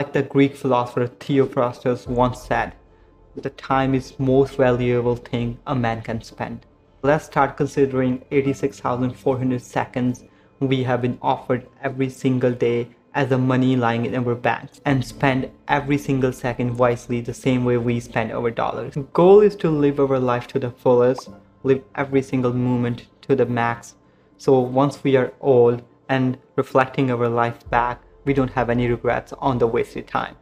Like the Greek philosopher Theophrastus once said, the time is most valuable thing a man can spend. Let's start considering 86,400 seconds we have been offered every single day as the money lying in our banks and spend every single second wisely the same way we spend our dollars. The goal is to live our life to the fullest, live every single moment to the max. So once we are old and reflecting our life back, we don't have any regrets on the wasted time.